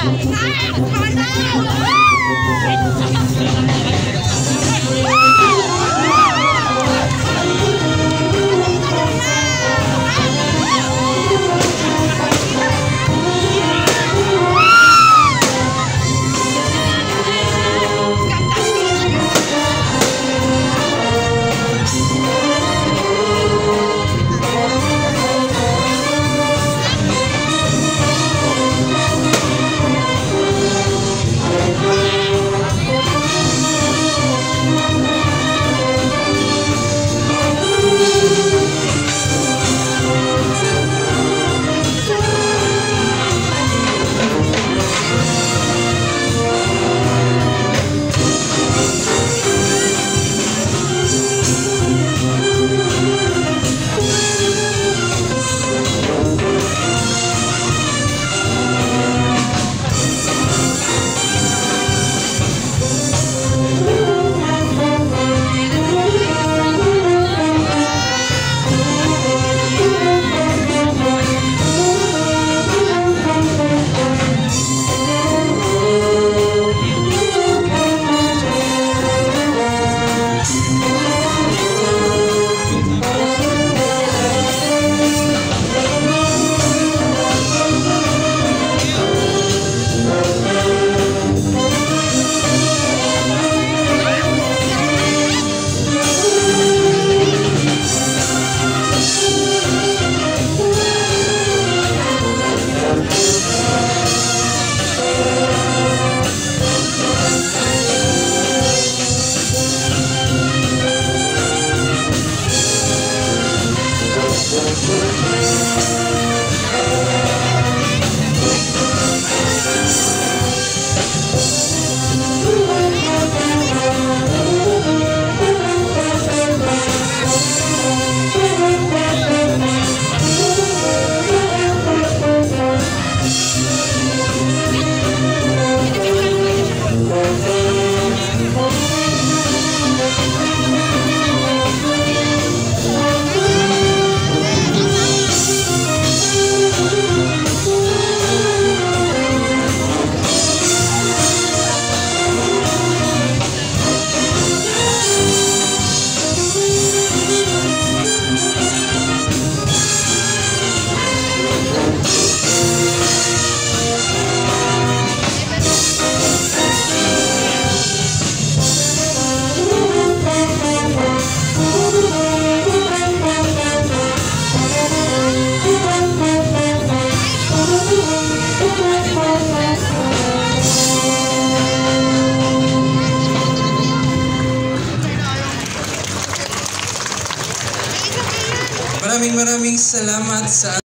It's time! It's time! maraming maraming salamat sa